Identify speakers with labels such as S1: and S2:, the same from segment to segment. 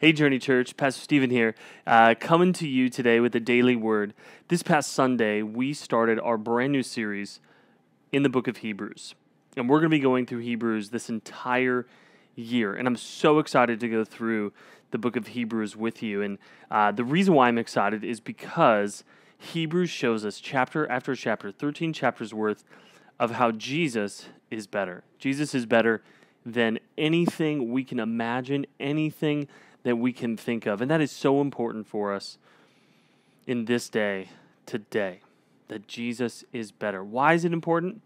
S1: Hey, Journey Church, Pastor Steven here, uh, coming to you today with a daily word. This past Sunday, we started our brand new series in the book of Hebrews. And we're going to be going through Hebrews this entire year. And I'm so excited to go through the book of Hebrews with you. And uh, the reason why I'm excited is because Hebrews shows us chapter after chapter, 13 chapters worth, of how Jesus is better. Jesus is better than anything we can imagine, anything that we can think of. And that is so important for us in this day, today, that Jesus is better. Why is it important?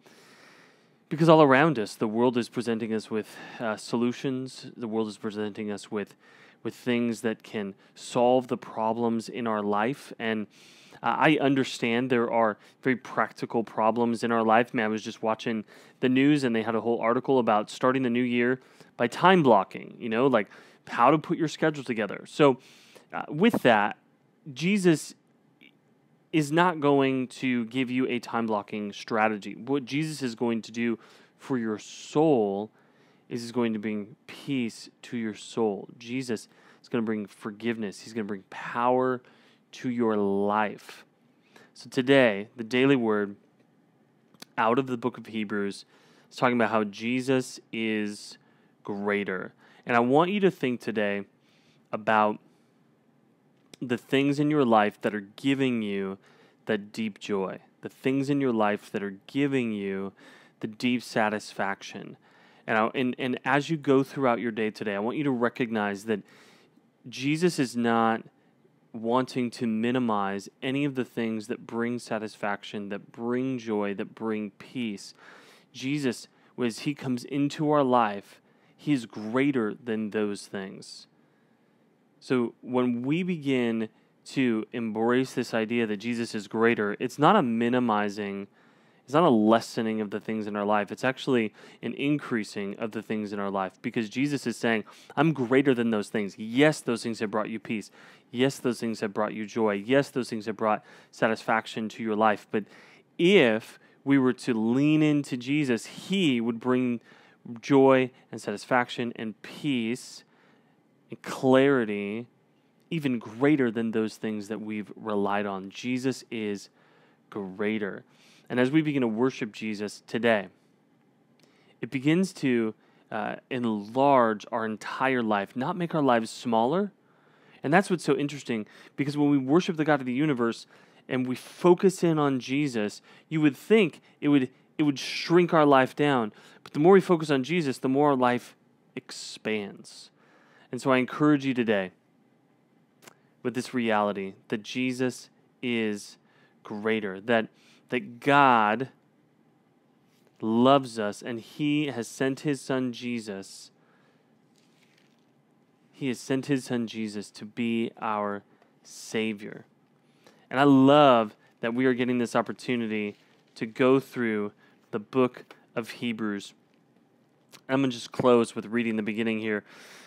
S1: Because all around us, the world is presenting us with uh, solutions, the world is presenting us with, with things that can solve the problems in our life. And uh, I understand there are very practical problems in our life. Man, I was just watching the news and they had a whole article about starting the new year by time blocking, you know, like how to put your schedule together. So, uh, with that, Jesus is not going to give you a time blocking strategy. What Jesus is going to do for your soul is he's going to bring peace to your soul. Jesus is going to bring forgiveness, he's going to bring power to your life. So, today, the daily word out of the book of Hebrews is talking about how Jesus is greater. And I want you to think today about the things in your life that are giving you that deep joy, the things in your life that are giving you the deep satisfaction. And, I, and, and as you go throughout your day today, I want you to recognize that Jesus is not wanting to minimize any of the things that bring satisfaction, that bring joy, that bring peace. Jesus, as he comes into our life, he is greater than those things. So when we begin to embrace this idea that Jesus is greater, it's not a minimizing, it's not a lessening of the things in our life. It's actually an increasing of the things in our life because Jesus is saying, I'm greater than those things. Yes, those things have brought you peace. Yes, those things have brought you joy. Yes, those things have brought satisfaction to your life. But if we were to lean into Jesus, He would bring joy and satisfaction and peace and clarity even greater than those things that we've relied on. Jesus is greater. And as we begin to worship Jesus today, it begins to uh, enlarge our entire life, not make our lives smaller. And that's what's so interesting because when we worship the God of the universe and we focus in on Jesus, you would think it would it would shrink our life down. But the more we focus on Jesus, the more our life expands. And so I encourage you today with this reality that Jesus is greater, that, that God loves us and He has sent His Son Jesus. He has sent His Son Jesus to be our Savior. And I love that we are getting this opportunity to go through the book of Hebrews. I'm going to just close with reading the beginning here.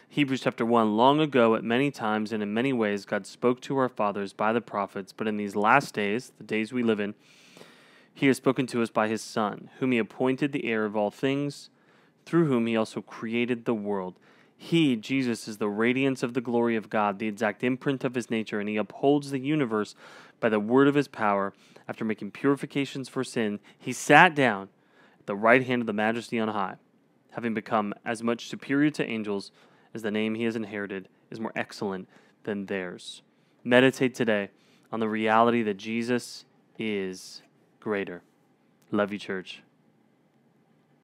S1: Hebrews chapter 1 Long ago, at many times and in many ways, God spoke to our fathers by the prophets, but in these last days, the days we live in, He has spoken to us by His Son, whom He appointed the heir of all things, through whom He also created the world. He, Jesus, is the radiance of the glory of God, the exact imprint of His nature, and He upholds the universe by the word of His power. After making purifications for sin, He sat down at the right hand of the majesty on high, having become as much superior to angels as the name he has inherited is more excellent than theirs. Meditate today on the reality that Jesus is greater. Love you, church.